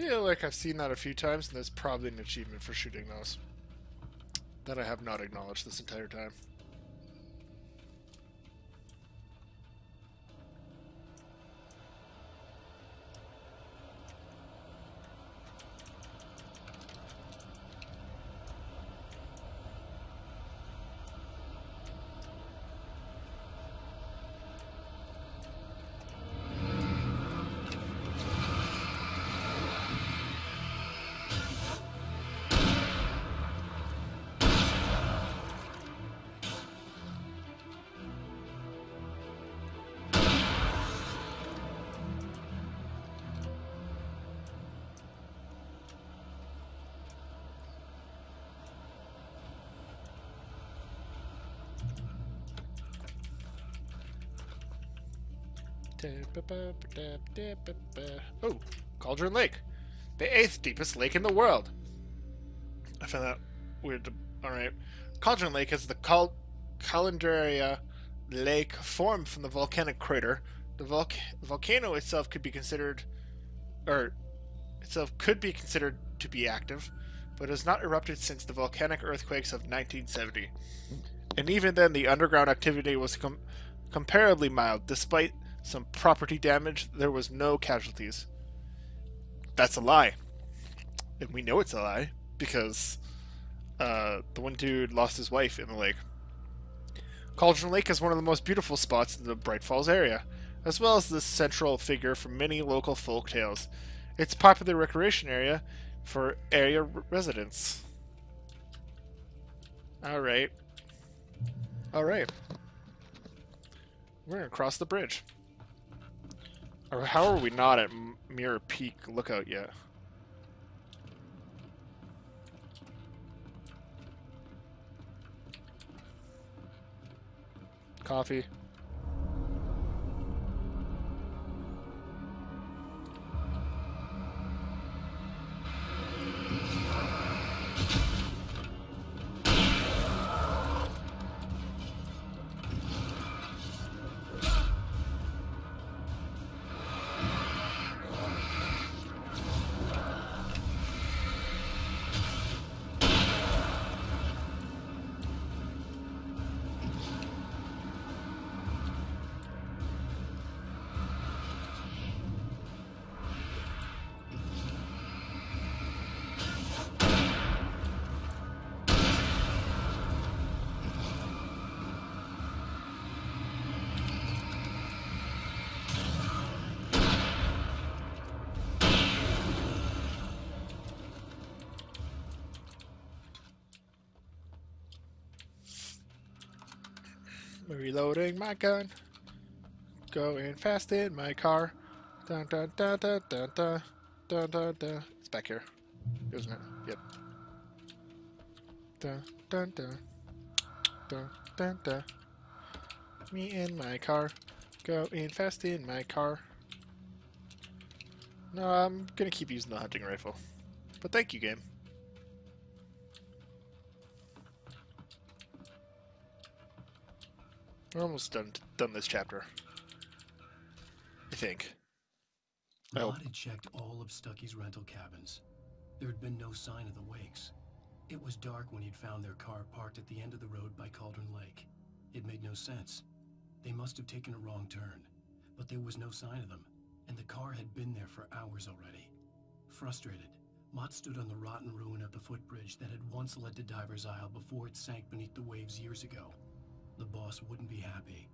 feel like I've seen that a few times, and there's probably an achievement for shooting those that I have not acknowledged this entire time. Oh, Cauldron Lake. The eighth deepest lake in the world. I found that weird. To, all right. Cauldron Lake is the Cal- Caldera Lake formed from the volcanic crater. The volc- volcano itself could be considered, or itself could be considered to be active, but has not erupted since the volcanic earthquakes of 1970. And even then, the underground activity was com- comparably mild, despite some property damage. There was no casualties. That's a lie. And we know it's a lie because uh, the one dude lost his wife in the lake. Cauldron Lake is one of the most beautiful spots in the Bright Falls area, as well as the central figure for many local folk tales. It's a popular recreation area for area residents. Alright. Alright. We're gonna cross the bridge. Or how are we not at Mirror Peak Lookout yet? Coffee. Reloading my gun. Going fast in my car. Dun dun dun dun dun dun dun dun dun. It's back here, isn't it? Yep. Dun dun dun dun dun dun. Me in my car. Going fast in my car. No, I'm gonna keep using the hunting rifle. But thank you, game. We're almost done done this chapter. I think. I had checked all of Stucky's rental cabins. There had been no sign of the wakes. It was dark when he'd found their car parked at the end of the road by Cauldron Lake. It made no sense. They must have taken a wrong turn, but there was no sign of them, and the car had been there for hours already. Frustrated, Mott stood on the rotten ruin of the footbridge that had once led to Diver's Isle before it sank beneath the waves years ago. The boss wouldn't be happy.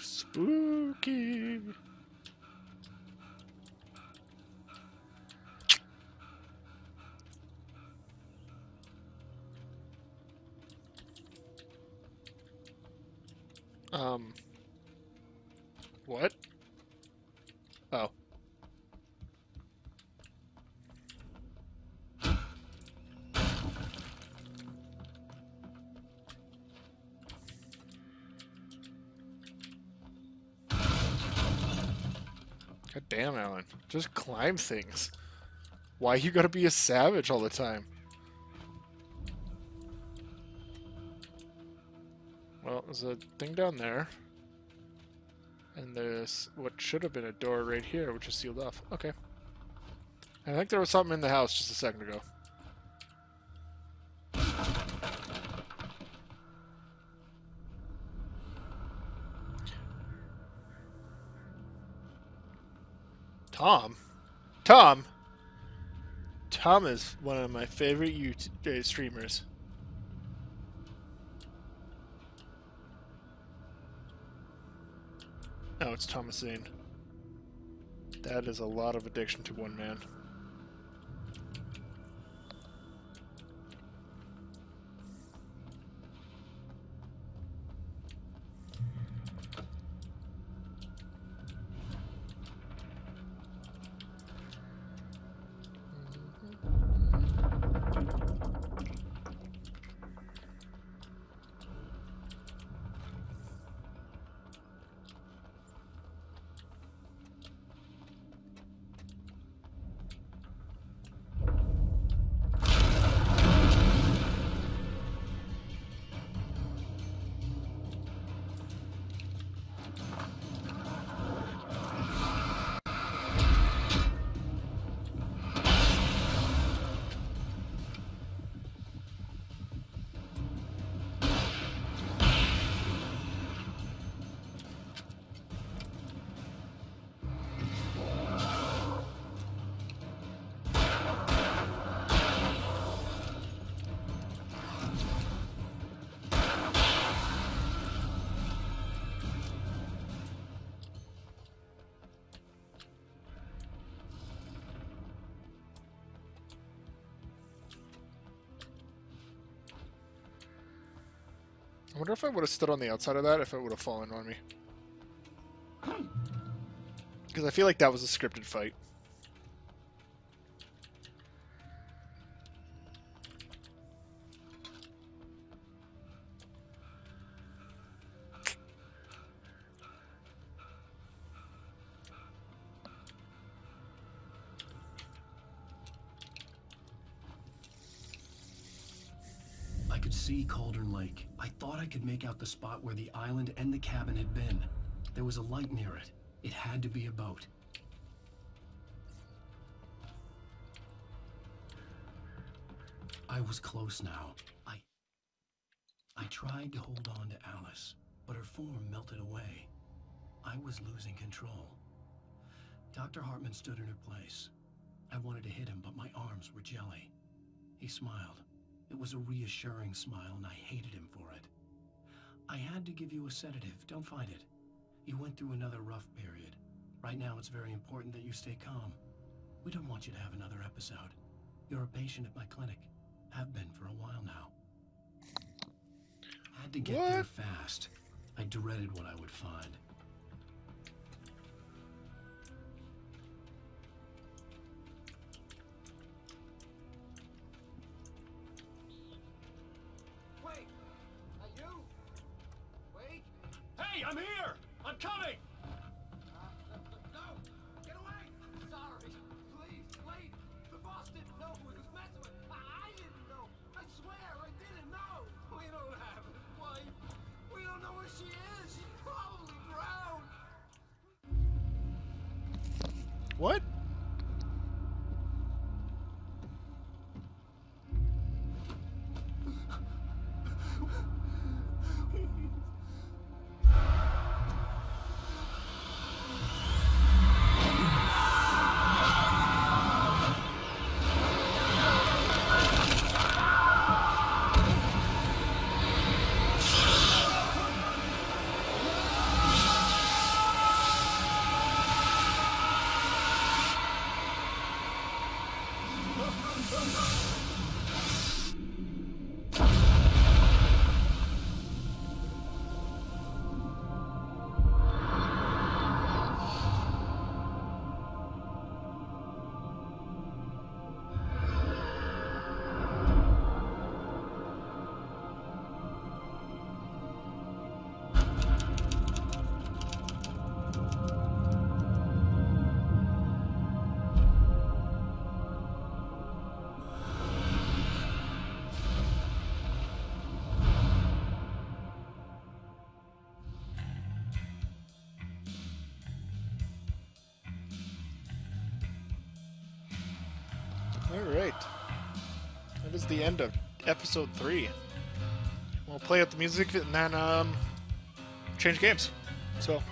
Spooky. Um. What? Oh. Damn, Alan. Just climb things. Why you gotta be a savage all the time? Well, there's a thing down there. And there's what should have been a door right here, which is sealed off. Okay. I think there was something in the house just a second ago. Tom? Tom? Tom is one of my favorite YouTube uh, streamers. Oh, it's Thomas Zane. That is a lot of addiction to one man. I wonder if I would have stood on the outside of that, if it would have fallen on me. Because I feel like that was a scripted fight. Could see Cauldron Lake. I thought I could make out the spot where the island and the cabin had been. There was a light near it. It had to be a boat. I was close now. I... I tried to hold on to Alice, but her form melted away. I was losing control. Dr. Hartman stood in her place. I wanted to hit him, but my arms were jelly. He smiled. It was a reassuring smile, and I hated him for it. I had to give you a sedative. Don't fight it. You went through another rough period. Right now, it's very important that you stay calm. We don't want you to have another episode. You're a patient at my clinic. Have been for a while now. I had to get what? there fast. I dreaded what I would find. What? Is the end of episode 3. We'll play out the music and then um, change games. So,